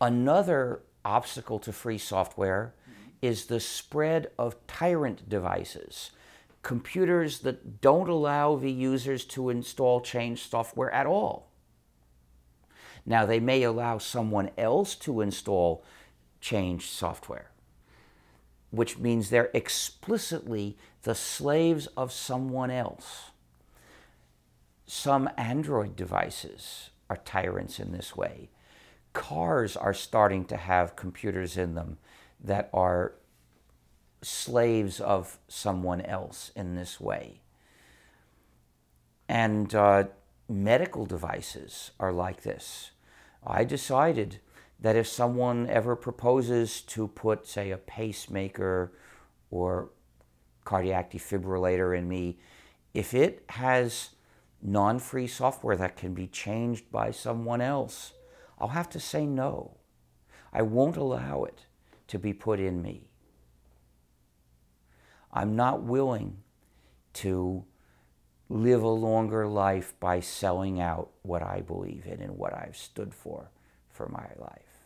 Another obstacle to free software is the spread of tyrant devices, computers that don't allow the users to install change software at all. Now, they may allow someone else to install change software, which means they're explicitly the slaves of someone else. Some Android devices are tyrants in this way. Cars are starting to have computers in them that are slaves of someone else in this way. And uh, medical devices are like this. I decided that if someone ever proposes to put, say, a pacemaker or cardiac defibrillator in me, if it has non free software that can be changed by someone else, I'll have to say no. I won't allow it to be put in me. I'm not willing to live a longer life by selling out what I believe in and what I've stood for for my life.